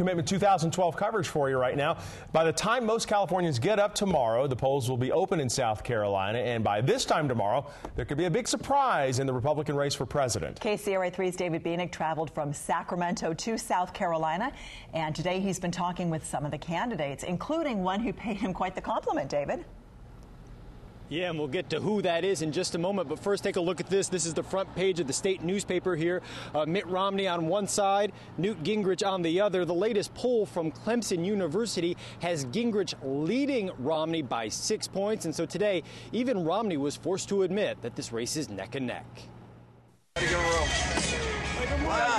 Commitment 2012 coverage for you right now. By the time most Californians get up tomorrow, the polls will be open in South Carolina, and by this time tomorrow, there could be a big surprise in the Republican race for president. KCRA 3's David Bieniek traveled from Sacramento to South Carolina, and today he's been talking with some of the candidates, including one who paid him quite the compliment, David. Yeah, and we'll get to who that is in just a moment. But first, take a look at this. This is the front page of the state newspaper here. Uh, Mitt Romney on one side, Newt Gingrich on the other. The latest poll from Clemson University has Gingrich leading Romney by six points. And so today, even Romney was forced to admit that this race is neck and neck.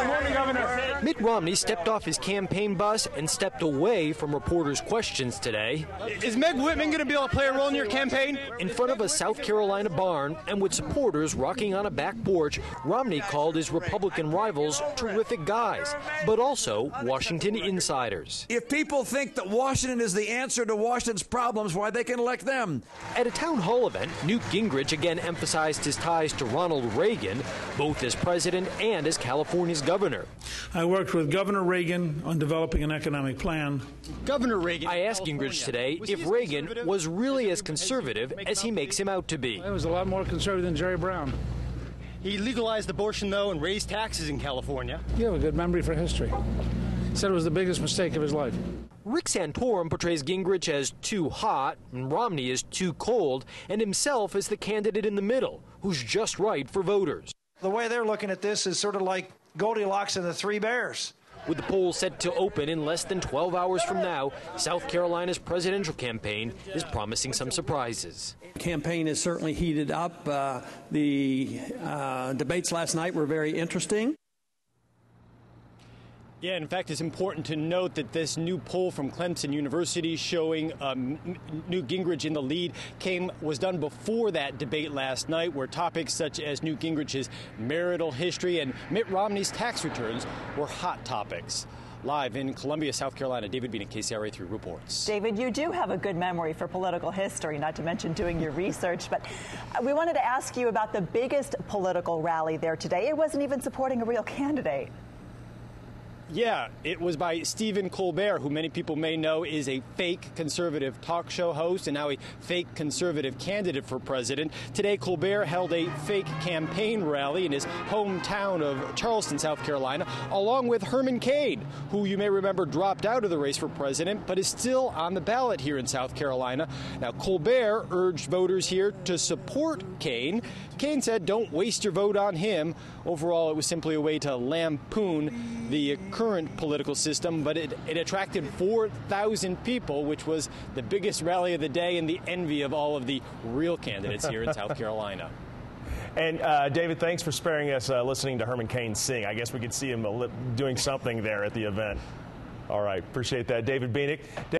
Good morning, Governor. Mitt Romney stepped off his campaign bus and stepped away from reporters' questions today. Is Meg Whitman going to be able to play a role in your campaign? In front of a South Carolina barn and with supporters rocking on a back porch, Romney called his Republican rivals terrific guys, but also Washington insiders. If people think that Washington is the answer to Washington's problems, why they can elect them. At a town hall event, Newt Gingrich again emphasized his ties to Ronald Reagan, both as president and as California's governor. I worked with Governor Reagan on developing an economic plan. Governor Reagan. I asked Gingrich today if Reagan was really as conservative as he makes him out to be. I was a lot more conservative than Jerry Brown. He legalized abortion, though, and raised taxes in California. You have a good memory for history. Said it was the biggest mistake of his life. Rick Santorum portrays Gingrich as too hot, and Romney as too cold, and himself as the candidate in the middle, who's just right for voters. The way they're looking at this is sort of like Goldilocks and the Three Bears. With the polls set to open in less than 12 hours from now, South Carolina's presidential campaign is promising some surprises. Campaign is certainly heated up. Uh, the uh, debates last night were very interesting. Yeah, in fact, it's important to note that this new poll from Clemson University showing um, Newt Gingrich in the lead came was done before that debate last night, where topics such as Newt Gingrich's marital history and Mitt Romney's tax returns were hot topics. Live in Columbia, South Carolina, David Bieniek, KCRA 3 reports. David, you do have a good memory for political history, not to mention doing your research. But we wanted to ask you about the biggest political rally there today. It wasn't even supporting a real candidate. Yeah, it was by Stephen Colbert, who many people may know is a fake conservative talk show host and now a fake conservative candidate for president. Today, Colbert held a fake campaign rally in his hometown of Charleston, South Carolina, along with Herman Cain, who you may remember dropped out of the race for president but is still on the ballot here in South Carolina. Now, Colbert urged voters here to support Cain. Cain said, don't waste your vote on him. Overall, it was simply a way to lampoon the current political system, but it, it attracted 4,000 people, which was the biggest rally of the day and the envy of all of the real candidates here in South Carolina. And uh, David, thanks for sparing us uh, listening to Herman Cain sing. I guess we could see him doing something there at the event. All right, appreciate that. David Bieniek.